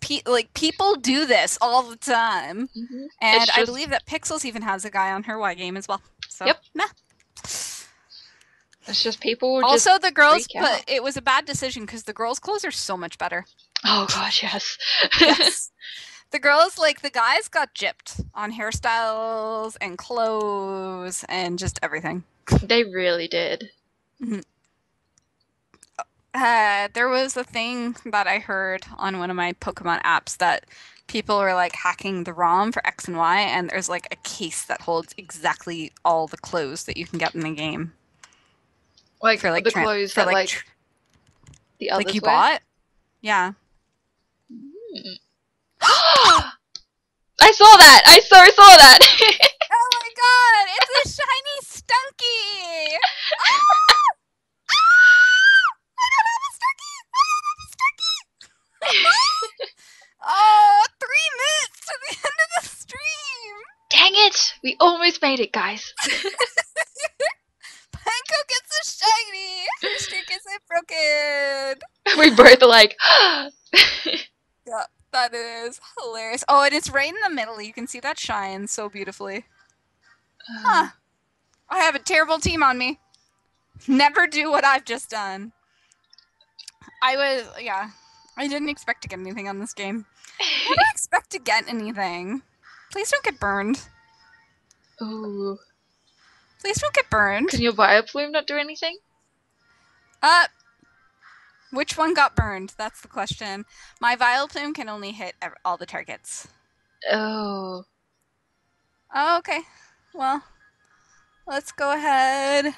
Pe- like people do this all the time, Mhm. and It's I believe that Pixels even has a guy on her Y game as well. So Yep. meh. It's just people just. Also, the girls, but it was a bad decision because the girls' clothes are so much better. Oh gosh, yes. Yes. the girls, like the guys, got gypped on hairstyles and clothes and just everything. they really did. Uh, there was a thing that I heard on one of my Pokemon apps that people were like hacking the ROM for X and Y, and there's like a case that holds exactly all the clothes that you can get in the game Like, for like the tran- clothes for that like like tr- the others like you wear. bought. Yeah. I saw that. I so saw that. Oh my god, it's a shiny Stunky! Ah! Ah! I don't have a Stunky! I don't have a Stunky! oh, three minutes to the end of the stream! Dang it! We almost made it, guys. Panko gets a shiny! Streak isn't broken! we both are like, Yeah, that is hilarious. Oh, and it's right in the middle. You can see that shine so beautifully. Huh. I have a terrible team on me. Never do what I've just done. I was, yeah. I didn't expect to get anything on this game. I don't expect to get anything. Please don't get burned. Ooh. Please don't get burned. Can your Vileplume not do anything? Uh, which one got burned? That's the question. My Vileplume can only hit ev- all the targets. Oh. Oh, okay. Well, let's go ahead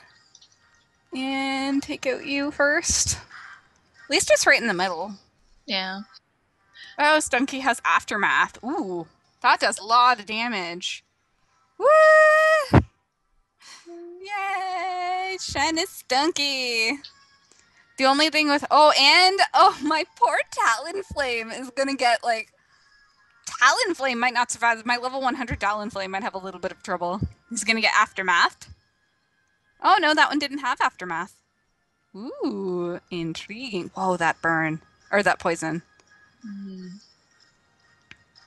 and take out you first. At least it's right in the middle. Yeah. Oh, Stunky has Aftermath. Ooh, that does a lot of damage. Woo! Yay! Shiny Stunky! The only thing with oh, and oh, my poor Talonflame is gonna get like Talonflame might not survive. My level 100 Talonflame might have a little bit of trouble. He's gonna get Aftermath. Oh no, that one didn't have Aftermath. Ooh, intriguing. Whoa, that burn or that poison. Mm.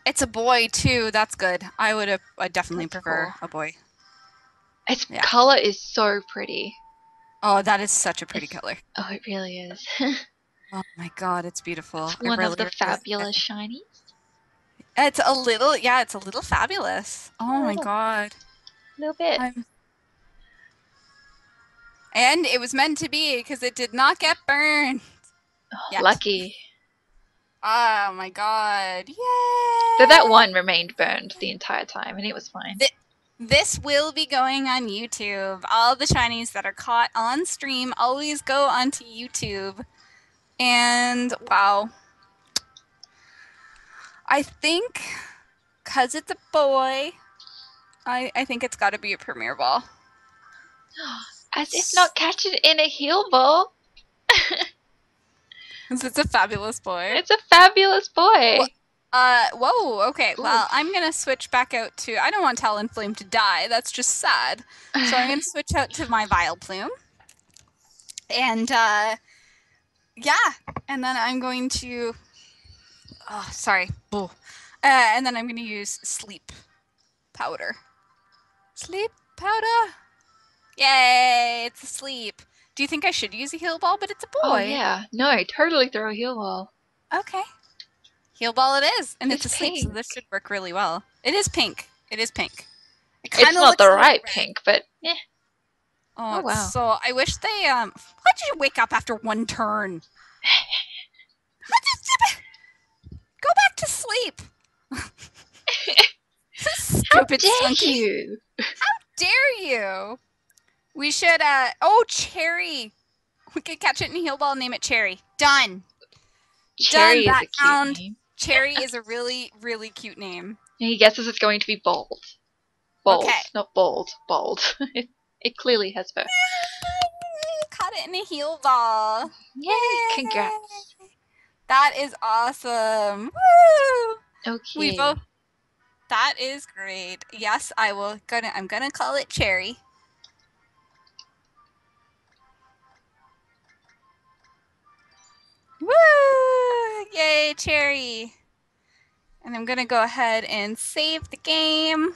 It's a boy too. That's good. I would have. I definitely That's prefer a boy. Its Yeah. color is so pretty. Oh, that is such a pretty It's- color. Oh, it really is. Oh my god, it's beautiful. it's one really, of the fabulous shinies. It's a little, yeah, it's a little fabulous. Oh my oh. god. A little bit. I'm... And it was meant to be because it did not get burned. Oh. Lucky. Oh my god. Yay! So that one remained burned the entire time, and it was fine. Th- This will be going on YouTube. All the shinies that are caught on stream always go onto YouTube. And wow. I think because it's a boy, I, I think it's got to be a premier ball. As if not catch it in a heal ball. It's a fabulous boy. It's a fabulous boy. Wha- Uh, whoa, okay. Ooh. Well, I'm going to switch back out to. I don't want Talonflame to die. That's just sad. So I'm going to switch out to my Vileplume. And, uh, yeah. And then I'm going to. Oh, sorry. Uh, and then I'm going to use Sleep Powder. Sleep Powder? Yay! It's a sleep. Do you think I should use a heal ball? But it's a boy. Oh yeah, no, I totally throw a heal ball. Okay. Heal ball it is. And it's, It's a sleep, so this should work really well. It is pink. It is pink. It It's not the right pink, but yeah. Oh, Oh, wow. So I wish they um why did you wake up after one turn? Go back to sleep. How Stupid dare you? How dare you? We should uh oh cherry. We could catch it in a heal ball and name it Cherry. Done. Cherry is that a cute sound. name. Cherry is a really, really cute name. And he guesses it's going to be bold. Bold, Okay. not bold. Bold. it, it clearly has fur. Caught it in a heal ball. Yay! Congrats. That is awesome. Woo! Okay. We both. That is great. Yes, I will. Gonna. I'm gonna call it Cherry. Cherry. And I'm going to go ahead and save the game.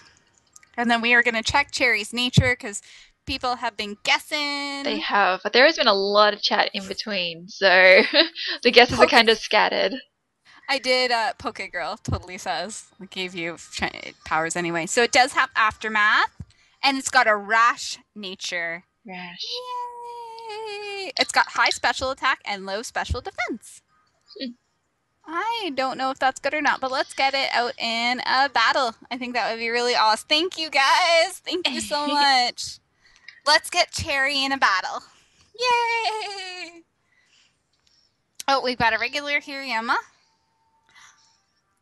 And then we are going to check Cherry's nature because people have been guessing. They have, but there has been a lot of chat in between, so the guesses are kind of scattered. I did uh, Poke Girl, totally says. Gave you powers anyway. So it does have Aftermath, and it's got a rash nature. Rash. Yay! It's got high special attack and low special defense. Hmm. I don't know if that's good or not, but let's get it out in a battle. I think that would be really awesome. Thank you guys. Thank you so much. let's get Cherry in a battle. Yay! Oh, we've got a regular Hariyama.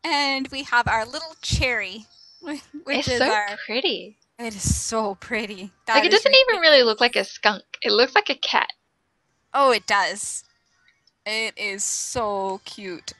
And we have our little Cherry, which It's is so our. pretty. It is so pretty. That like it doesn't even really look like a skunk. It looks like a cat. Oh, it does. It is so cute.